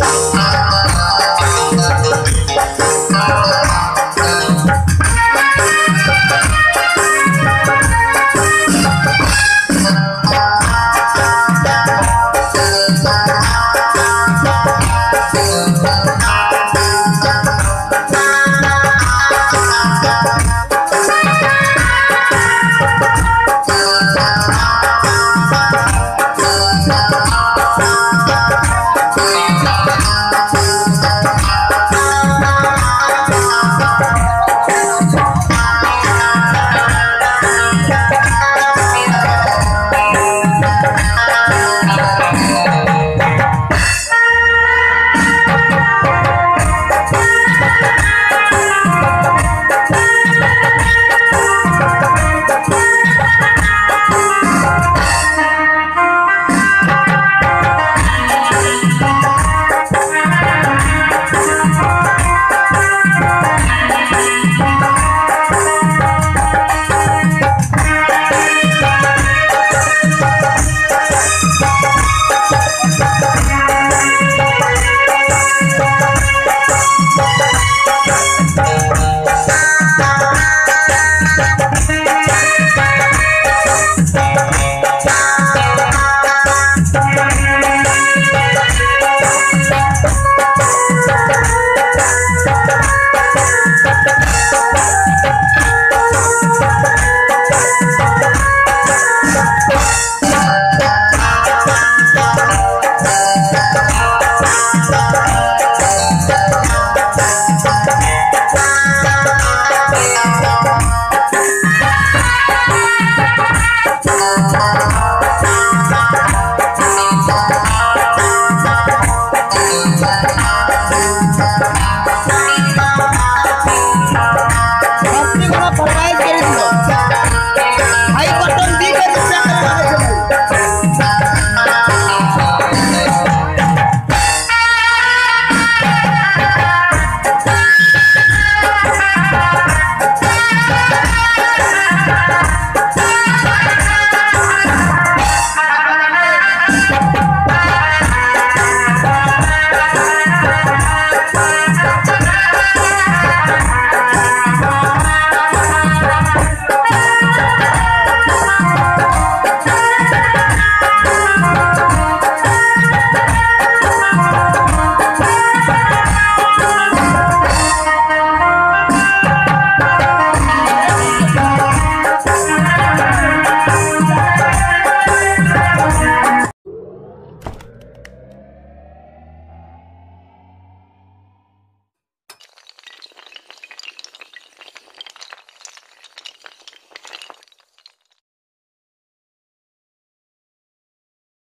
Bye.